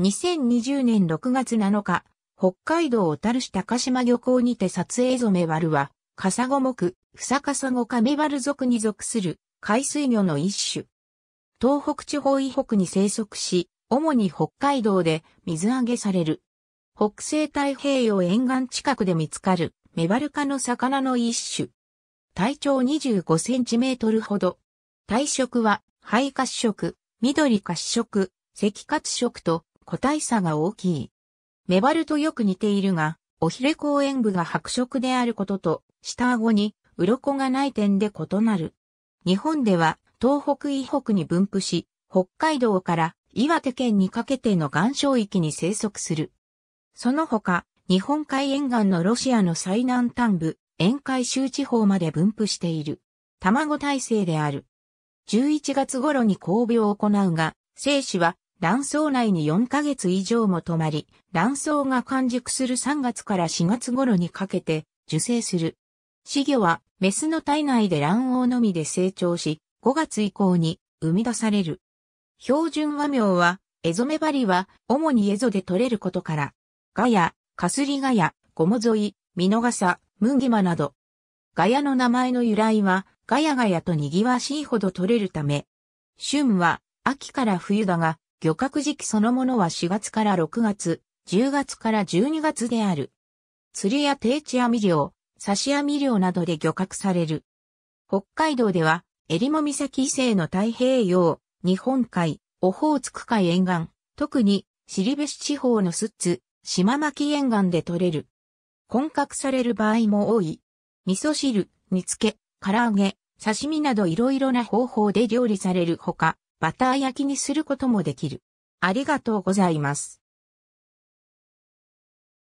2020年6月7日、北海道小樽市高島漁港にて撮影染め丸は、カサゴ目、フサカサゴカメバル属に属する海水魚の一種。東北地方以北に生息し、主に北海道で水揚げされる。北西太平洋沿岸近くで見つかるメバル科の魚の一種。体長25センチメートルほど。体色は灰褐色、緑褐色、赤褐色と個体差が大きい。メバルとよく似ているが、おひれ公園部が白色であることと、下顎に鱗がない点で異なる。日本では東北以北に分布し、北海道から岩手県にかけての岩礁域に生息する。その他、日本海沿岸のロシアの最南端部、沿海州地方まで分布している。卵体制である。11月頃に交尾を行うが、精子は卵巣内に4ヶ月以上も止まり、卵巣が完熟する3月から4月頃にかけて受精する。死魚はメスの体内で卵黄のみで成長し、5月以降に生み出される。標準和名は、エゾメバリは主にエゾで取れることから、ガヤ、カスリガヤ、ゴモゾイ、ミノガサ、ムンギマなど。ガヤの名前の由来は、ガヤガヤと賑わしいほど取れるため。旬は秋から冬だが、漁獲時期そのものは4月から6月、10月から12月である。釣りや定置網漁、刺し網漁などで漁獲される。北海道では、襟裳岬以西の太平洋、日本海、オホーツク海沿岸、特に尻部市地方のスッツ、島巻沿岸で取れる。混獲される場合も多い。味噌汁、煮付け、唐揚げ、刺身などいろいろな方法で料理されるほか、バター焼きにすることもできる。ありがとうございます。